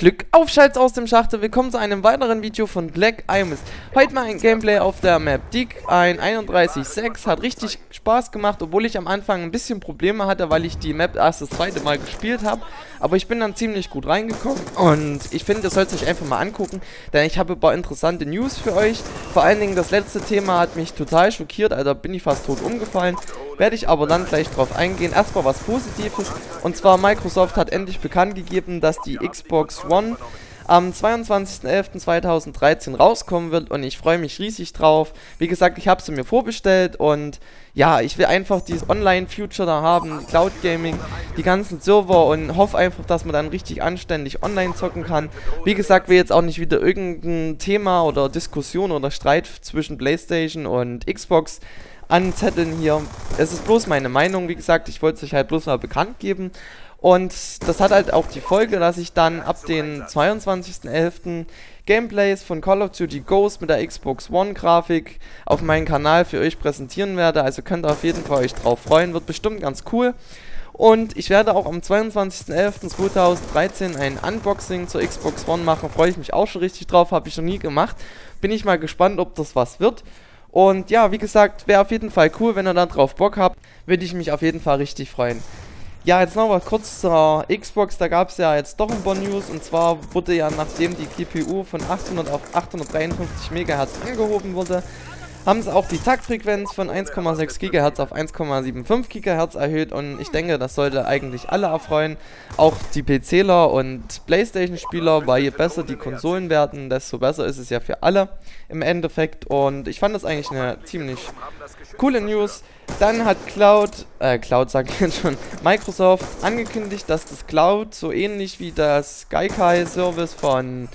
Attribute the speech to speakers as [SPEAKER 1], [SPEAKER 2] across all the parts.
[SPEAKER 1] Glück auf, Schalz aus dem Schachte. Willkommen zu einem weiteren Video von Black Imus. Heute mal ein Gameplay auf der Map Dick, ein 31.6. Hat richtig Spaß gemacht, obwohl ich am Anfang ein bisschen Probleme hatte, weil ich die Map erst das zweite Mal gespielt habe. Aber ich bin dann ziemlich gut reingekommen und ich finde, ihr sollt euch einfach mal angucken, denn ich habe ein paar interessante News für euch. Vor allen Dingen das letzte Thema hat mich total schockiert, also bin ich fast tot umgefallen. Werde ich aber dann gleich drauf eingehen. Erstmal was Positives und zwar Microsoft hat endlich bekannt gegeben, dass die Xbox One am 22.11.2013 rauskommen wird und ich freue mich riesig drauf. Wie gesagt, ich habe sie mir vorbestellt und ja, ich will einfach dieses Online-Future da haben, Cloud Gaming, die ganzen Server und hoffe einfach, dass man dann richtig anständig online zocken kann. Wie gesagt, will jetzt auch nicht wieder irgendein Thema oder Diskussion oder Streit zwischen PlayStation und Xbox anzetteln hier. Es ist bloß meine Meinung, wie gesagt, ich wollte es euch halt bloß mal bekannt geben. Und das hat halt auch die Folge, dass ich dann ab den 22.11. Gameplays von Call of Duty Ghost mit der Xbox One Grafik auf meinem Kanal für euch präsentieren werde. Also könnt ihr auf jeden Fall euch drauf freuen. Wird bestimmt ganz cool. Und ich werde auch am 22.11.2013 ein Unboxing zur Xbox One machen. Freue ich mich auch schon richtig drauf. Habe ich noch nie gemacht. Bin ich mal gespannt, ob das was wird. Und ja, wie gesagt, wäre auf jeden Fall cool, wenn ihr da drauf Bock habt. Würde ich mich auf jeden Fall richtig freuen. Ja, jetzt noch mal kurz zur Xbox, da gab es ja jetzt doch ein paar News und zwar wurde ja nachdem die GPU von 800 auf 853 MHz angehoben wurde, haben sie auch die Taktfrequenz von 1,6 GHz auf 1,75 GHz erhöht und ich denke, das sollte eigentlich alle erfreuen, auch die PCler und Playstation-Spieler, weil je besser die Konsolen werden, desto besser ist es ja für alle im Endeffekt und ich fand das eigentlich eine ziemlich coole News. Dann hat Cloud, äh, Cloud sag ich jetzt schon, Microsoft angekündigt, dass das Cloud so ähnlich wie das Gaikai-Service von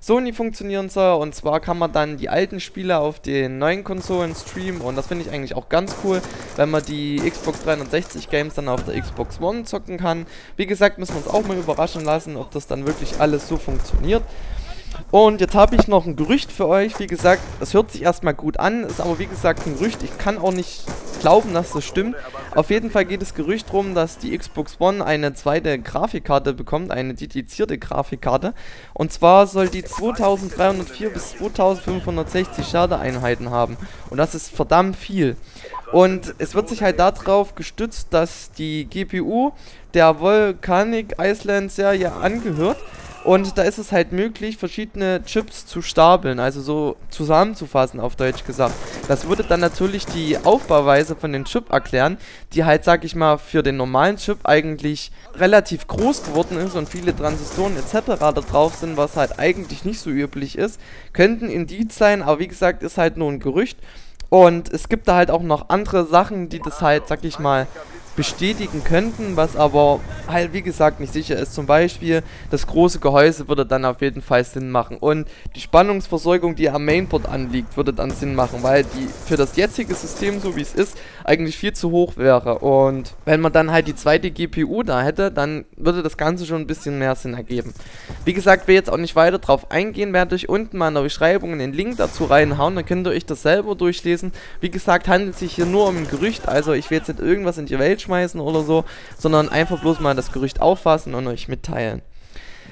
[SPEAKER 1] Sony funktionieren soll. Und zwar kann man dann die alten Spiele auf den neuen Konsolen streamen. Und das finde ich eigentlich auch ganz cool, wenn man die Xbox 360 Games dann auf der Xbox One zocken kann. Wie gesagt, müssen wir uns auch mal überraschen lassen, ob das dann wirklich alles so funktioniert. Und jetzt habe ich noch ein Gerücht für euch. Wie gesagt, es hört sich erstmal gut an, ist aber wie gesagt ein Gerücht. Ich kann auch nicht glauben, dass das stimmt. Auf jeden Fall geht das Gerücht darum, dass die Xbox One eine zweite Grafikkarte bekommt, eine dedizierte Grafikkarte. Und zwar soll die 2304 bis 2560 Schade-Einheiten haben. Und das ist verdammt viel. Und es wird sich halt darauf gestützt, dass die GPU der Volcanic Island Serie angehört. Und da ist es halt möglich, verschiedene Chips zu stapeln, also so zusammenzufassen, auf Deutsch gesagt. Das würde dann natürlich die Aufbauweise von den Chip erklären, die halt, sag ich mal, für den normalen Chip eigentlich relativ groß geworden ist und viele Transistoren etc. da drauf sind, was halt eigentlich nicht so üblich ist. Könnten Indiz sein, aber wie gesagt, ist halt nur ein Gerücht. Und es gibt da halt auch noch andere Sachen, die das halt, sag ich mal, bestätigen könnten, was aber halt wie gesagt nicht sicher ist. Zum Beispiel das große Gehäuse würde dann auf jeden Fall Sinn machen und die Spannungsversorgung, die am Mainboard anliegt, würde dann Sinn machen, weil die für das jetzige System, so wie es ist, eigentlich viel zu hoch wäre und wenn man dann halt die zweite GPU da hätte, dann würde das Ganze schon ein bisschen mehr Sinn ergeben. Wie gesagt, will jetzt auch nicht weiter drauf eingehen, werde euch unten mal in der Beschreibung den Link dazu reinhauen, dann könnt ihr euch das selber durchlesen. Wie gesagt, handelt sich hier nur um ein Gerücht, also ich will jetzt nicht irgendwas in die Welt wegschmeißen oder so, sondern einfach bloß mal das Gerücht auffassen und euch mitteilen.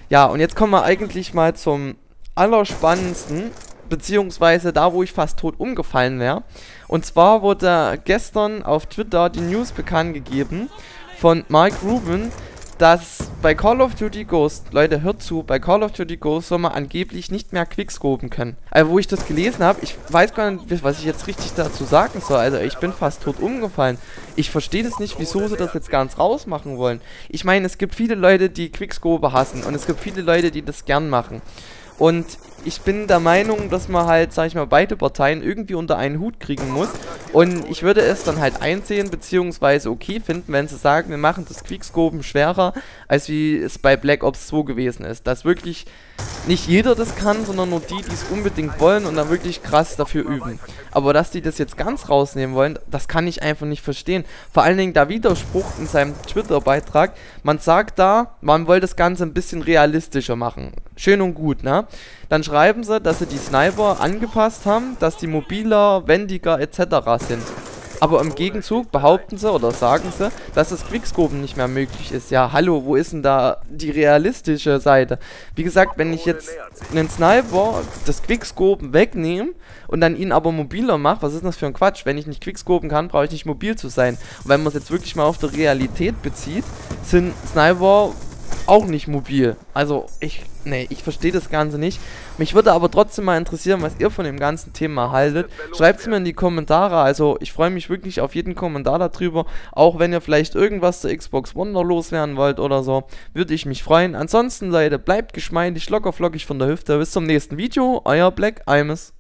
[SPEAKER 1] Ja, und jetzt kommen wir eigentlich mal zum allerspannendsten, beziehungsweise da, wo ich fast tot umgefallen wäre. Und zwar wurde gestern auf Twitter die News bekannt gegeben von Mark Rubin, dass bei Call of Duty Ghost, Leute, hört zu, bei Call of Duty Ghost soll man angeblich nicht mehr quickscopen können. Also, wo ich das gelesen habe, ich weiß gar nicht, was ich jetzt richtig dazu sagen soll. Also, ich bin fast tot umgefallen. Ich verstehe das nicht, wieso sie das jetzt ganz rausmachen wollen. Ich meine, es gibt viele Leute, die Quickscope hassen und es gibt viele Leute, die das gern machen. Und ich bin der Meinung, dass man halt, sag ich mal, beide Parteien irgendwie unter einen Hut kriegen muss. Und ich würde es dann halt einsehen, beziehungsweise okay finden, wenn sie sagen, wir machen das Quickscopen schwerer, als wie es bei Black Ops 2 gewesen ist. Dass wirklich nicht jeder das kann, sondern nur die, die es unbedingt wollen und dann wirklich krass dafür üben. Aber dass die das jetzt ganz rausnehmen wollen, das kann ich einfach nicht verstehen. Vor allen Dingen der Widerspruch in seinem Twitter-Beitrag, man sagt da, man will das Ganze ein bisschen realistischer machen. Schön und gut, ne? Dann schreiben sie, dass sie die Sniper angepasst haben, dass die mobiler, wendiger etc. sind. aber im Gegenzug behaupten sie oder sagen sie, dass das Quickscopen nicht mehr möglich ist. Ja, hallo, wo ist denn da die realistische Seite? Wie gesagt, wenn ich jetzt einen Sniper das Quickscopen wegnehme und dann ihn aber mobiler mache, was ist das für ein Quatsch? Wenn ich nicht Quickscopen kann, brauche ich nicht mobil zu sein. Und wenn man es jetzt wirklich mal auf die Realität bezieht, sind Sniper auch nicht mobil. Also ich, nee, ich verstehe das Ganze nicht. Mich würde aber trotzdem mal interessieren, was ihr von dem ganzen Thema haltet. Schreibt es mir in die Kommentare. Also ich freue mich wirklich auf jeden Kommentar darüber. Auch wenn ihr vielleicht irgendwas zur Xbox noch loswerden wollt oder so, würde ich mich freuen. Ansonsten Leute, bleibt geschmeidig, locker flockig von der Hüfte. Bis zum nächsten Video. Euer Black Imus.